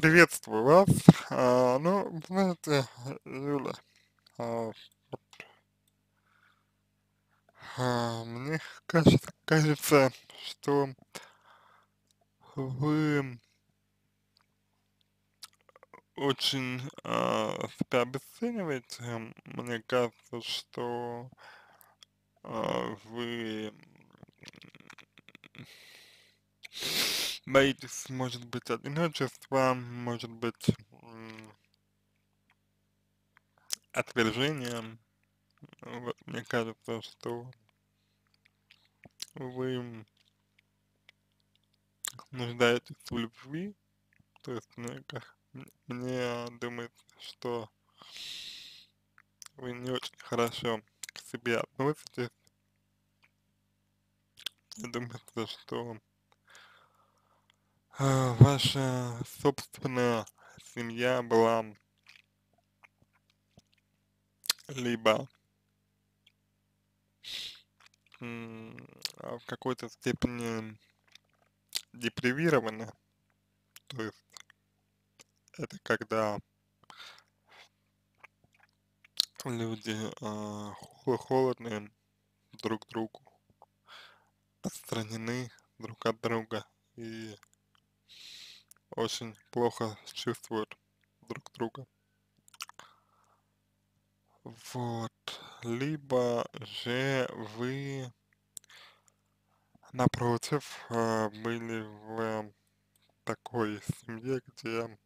Приветствую вас. А, ну, знаете, Юля, а, вот, а, мне кажется, кажется, что вы очень а, себя обесцениваете. Мне кажется, что а, вы боитесь, может быть, одиночества, может быть, отвержения. Вот, мне кажется, что вы нуждаетесь в любви, то есть мне, как, мне думается, что вы не очень хорошо к себе относитесь. Я думаю, то, что ваша собственная семья была либо а, в какой-то степени депривирована, то есть это когда люди а, хо- холодные друг другу, отстранены друг от друга и очень плохо чувствуют друг друга. Вот. Либо же вы, напротив, а, были в такой семье, где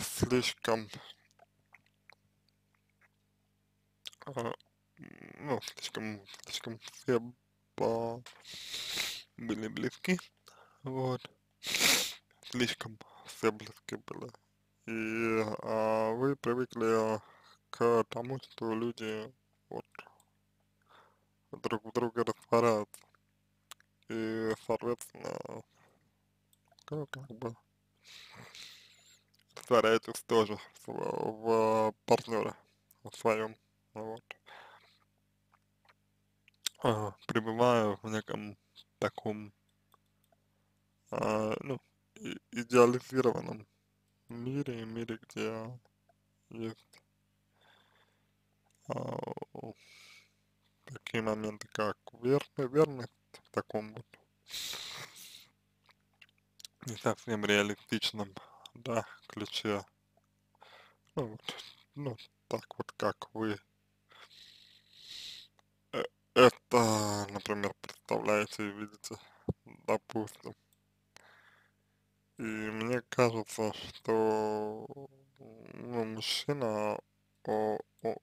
слишком, а, ну, слишком, слишком все были близки, вот, слишком все близки были. И а, вы привыкли к тому, что люди вот друг в друга растворяются. И, соответственно, ну, как бы растворяетесь тоже в, в партнере в своем, вот. А, пребывая в неком таком, а, ну, идеализированном мире, мире, где есть а, такие моменты, как верность, верность в таком вот не совсем реалистичном, да, ключе. Ну, вот, ну, так вот, как вы э- это, например, представляете и видите, допустим. И мне кажется, что ну, мужчина, о, о,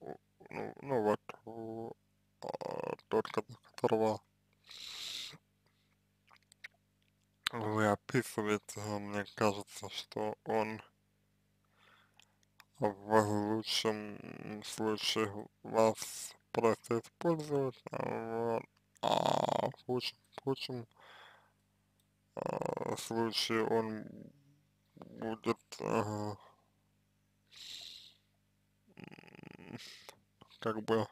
о, ну, ну вот, о, тот, ко- которого вы описываете, мне кажется, что он в лучшем случае вас просто использует, а вот, а в худшем, в худшем а, случае он будет а, м, как бы,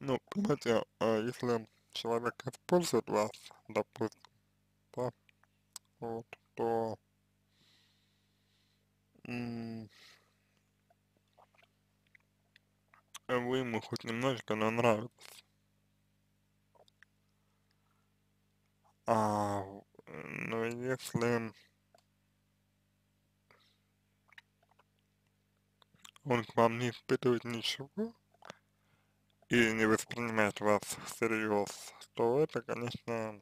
ну, понимаете, а, если человек использует вас, допустим, да, вот, то вы ему хоть немножко, но нравитесь. А, но если он к вам не испытывает ничего и не воспринимает вас всерьез, то это, конечно,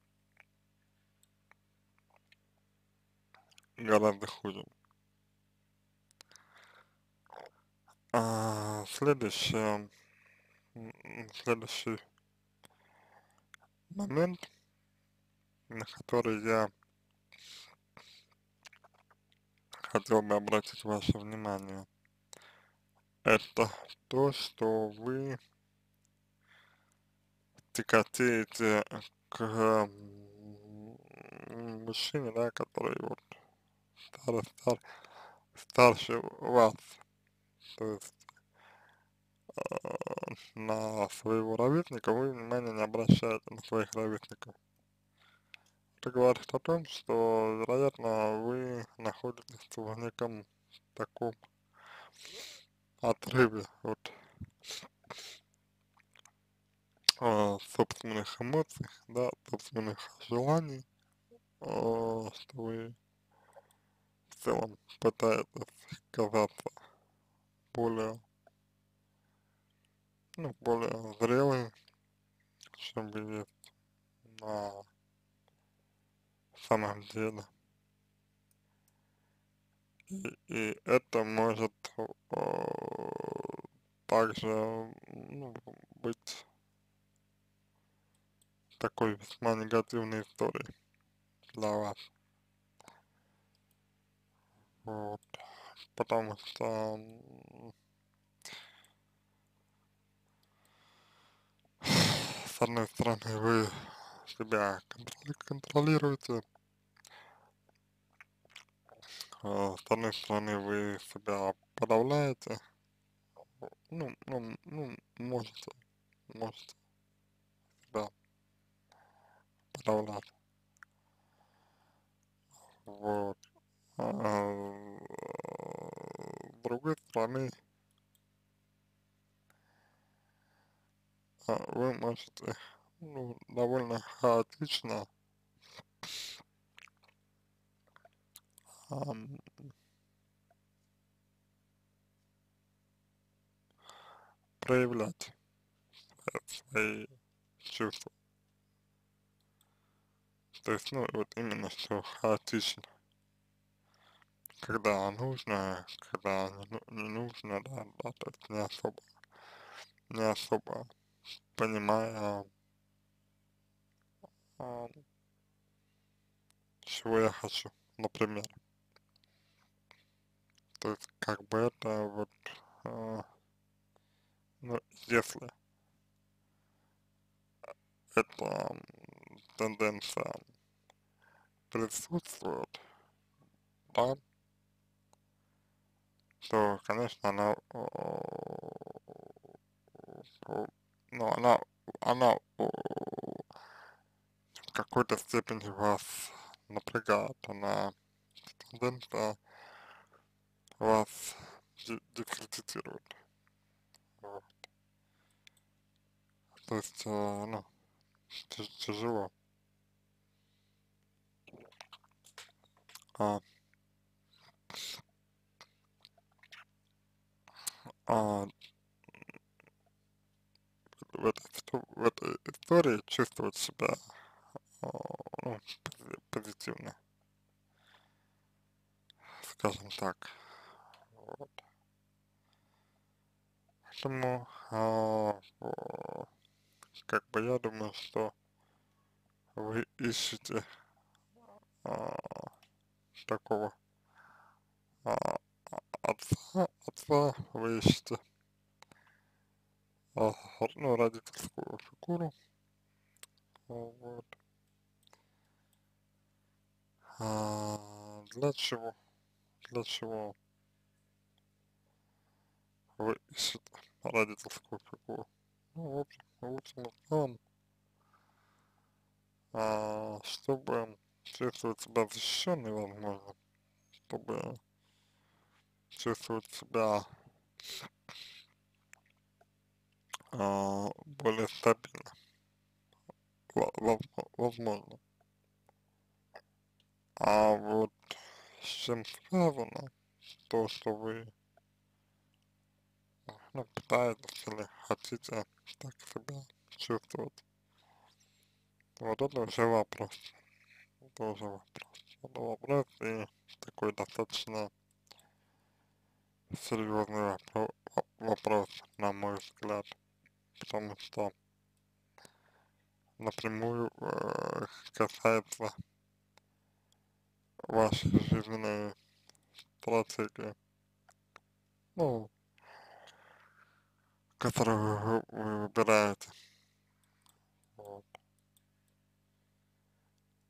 гораздо хуже. А, следующее, следующий момент, на который я хотел бы обратить ваше внимание, это то, что вы тяготеете к мужчине, да, который вот стар, стар, старше вас, то есть э, на своего ровесника вы внимания не обращаете, на своих ровесников. это говорит о том, что, вероятно, вы находитесь в неком таком отрыве от э, собственных эмоций, да, собственных желаний, э, что вы в целом пытаетесь казаться более, ну, более зрелым, чем есть на самом деле. И, и это может э, также ну, быть такой весьма негативной историей для вас. Вот. Потому что с одной стороны вы себя контролируете, а с одной стороны вы себя подавляете, ну, ну, ну, можете, можете себя подавлять. Вот. А, другой стороны, а, вы можете ну, довольно хаотично ам, проявлять свои чувства. То есть, ну, вот именно что хаотично. Когда нужно, когда не, не нужно, да, да, то есть не особо, не особо понимая, а, чего я хочу, например. То есть, как бы это вот, а, ну, если эта тенденция присутствует, да, то, конечно, она, ну, она, она в какой-то степени вас напрягает, она тенденция вас дискредитирует. Вот. То есть, э, ну, тяжело. А, а, в, этой, в этой истории чувствовать себя а, ну, позитивно, скажем так. Вот. Поэтому, а, как бы я думаю, что вы ищете а, такого а, а, ну, родительскую фигуру. Вот. А, для чего? Для чего вы ищете родительскую фигуру? Ну, в общем, в общем и целом, а, чтобы чувствовать себя защищенной, возможно, чтобы чувствовать себя а, более стабильно, возможно. А вот с чем связано то, что вы ну, пытаетесь или хотите так себя чувствовать. Вот это уже вопрос. Это уже вопрос. Это вопрос и такой достаточно серьезный вопро вопрос, на мой взгляд. Потому что напрямую э, касается вашей жизненной стратегии. Ну, которую вы, вы выбираете. Вот.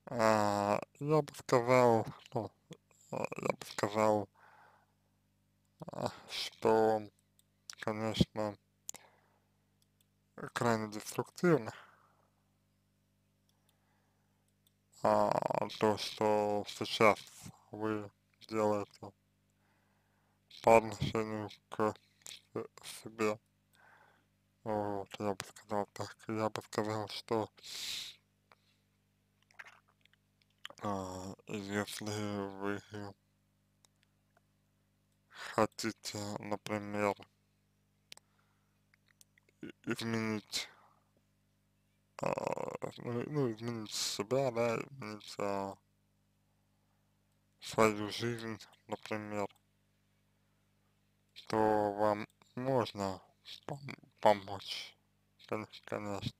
А, я бы сказал, ну, а, я бы сказал, что, конечно, крайне деструктивно а, то, что сейчас вы делаете по отношению к себе. Вот, я бы сказал так, я бы сказал, что а, если вы хотите, например, изменить, а, ну, ну, изменить себя, да, изменить а, свою жизнь, например, то вам можно пом помочь, конечно.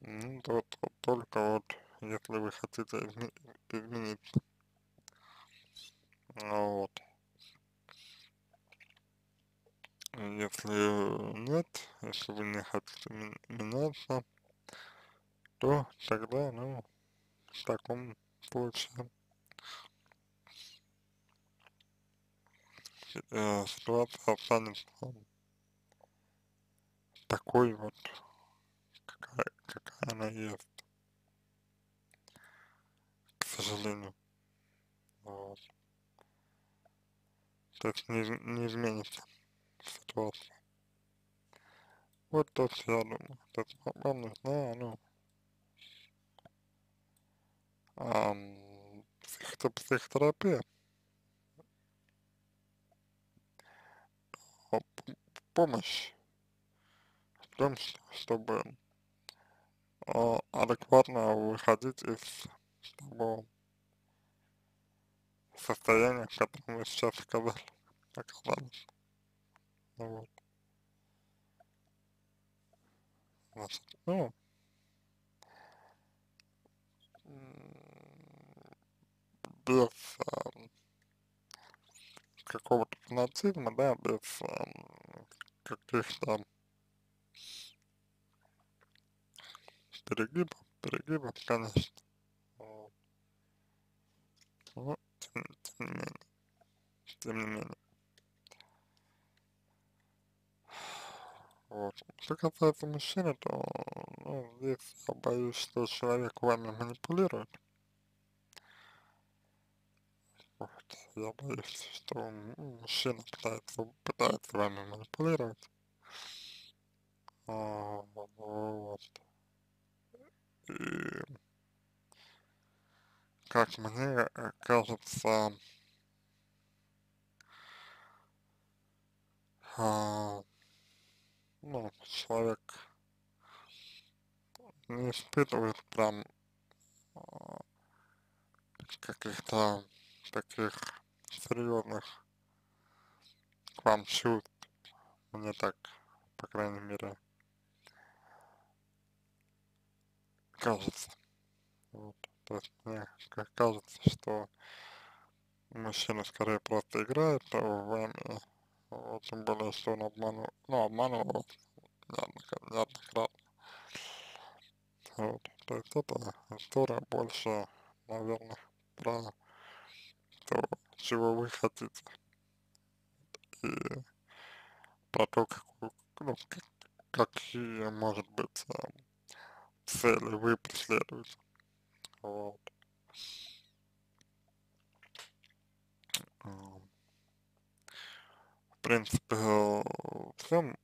Ну, то, то, только вот, если вы хотите изме измениться. Вот. Если нет, если вы не хотите меняться, то тогда, ну, в таком случае э, ситуация останется такой вот, какая, какая она есть, к сожалению. Вот. То есть не, не изменится ситуация. Вот то, что я думаю. То есть вам нужна, ну, эм, психо психотерапия. Помощь в том, чтобы э, адекватно выходить из того состояния, в котором вы сейчас оказались. оказались. Вот. Значит, ну, без а, какого-то фанатизма, да, без а, каких-то перегибов, перегибов, конечно. Вот. Но, тем, тем не менее, тем не менее. Вот. Что касается мужчины, то ну, здесь я боюсь, что человек вами манипулирует. Вот. Я боюсь, что мужчина пытается, пытается вами манипулировать. А, вот. И как мне кажется, а, ну, человек не испытывает прям а, каких-то таких серьезных к вам чувств, мне так, по крайней мере, кажется. Вот. То есть мне как кажется, что мужчина скорее просто играет вами, вот, тем более, что он обманул, ну, обманывал неоднократно. Вот, то есть это история больше, наверное, про то, чего вы хотите. И про то, какую, ну, как, какие, может быть, э, цели вы преследуете. Вот. Принципе, все,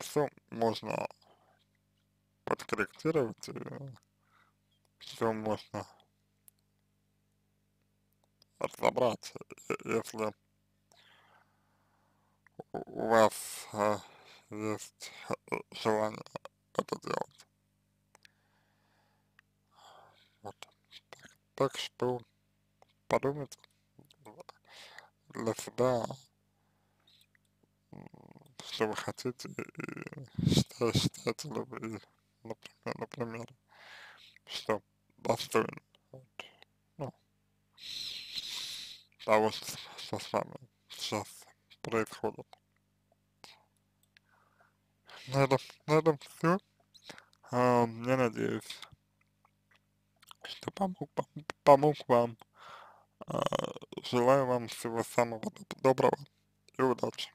все можно подкорректировать, и все можно разобрать, если у вас э, есть желание это делать. Вот. Так, так что подумайте для себя что вы хотите и что считаете ли например, например что достойно вот, ну, того, что с вами сейчас происходит. На этом, на этом все. А, я надеюсь, что помог, помог вам. А, желаю вам всего самого доброго и удачи.